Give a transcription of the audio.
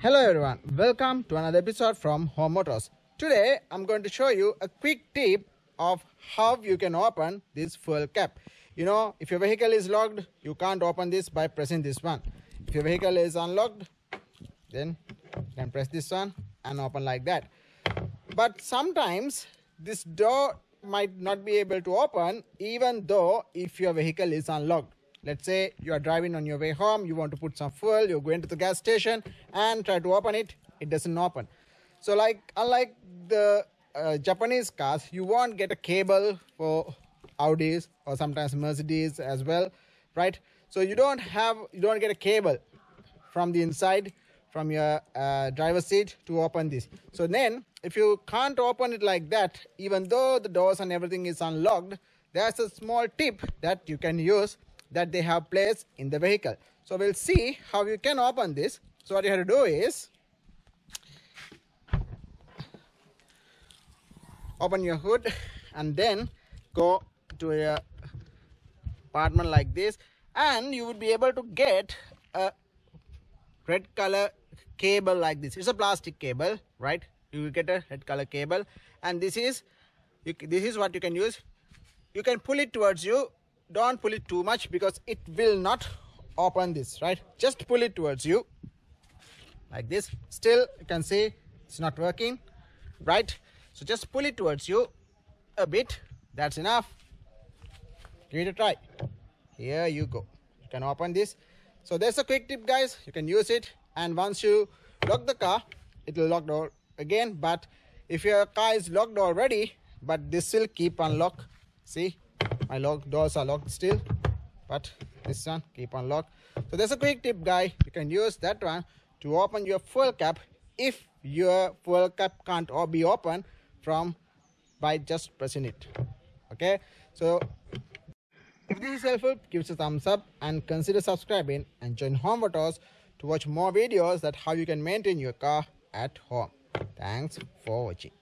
Hello everyone, welcome to another episode from Home Autos. Today I'm going to show you a quick tip of how you can open this fuel cap. You know, if your vehicle is locked, you can't open this by pressing this one. If your vehicle is unlocked, then you can press this one and open like that. But sometimes this door might not be able to open even though if your vehicle is unlocked let's say you are driving on your way home you want to put some fuel you're going to the gas station and try to open it. It doesn't open. So like unlike the uh, japanese cars you won't get a cable for audis or sometimes mercedes as well right? So you don't have you don't get a cable from the inside from your uh, driver's seat to open this. So then if you can't open it like that even though the doors and everything is unlocked there's a small tip that you can use that they have placed in the vehicle. So we'll see how you can open this. So what you have to do is open your hood and then go to a apartment like this and you would be able to get a red color cable like this. It's a plastic cable right? You will get a red color cable and this is you, this is what you can use. You can pull it towards you don't pull it too much because it will not open this right? Just pull it towards you like this. Still you can see it's not working right? So just pull it towards you a bit. That's enough. Give it a try. Here you go. You can open this. So there's a quick tip guys. You can use it. And once you lock the car it will lock door again. But if your car is locked already but this will keep unlocked. See my lock doors are locked still but this one keep unlocked so there's a quick tip guy. You can use that one to open your fuel cap if your fuel cap can't or be open from by just pressing it. Okay? So if this is helpful give us a thumbs up and consider subscribing and join home autos to watch more videos that how you can maintain your car at home. Thanks for watching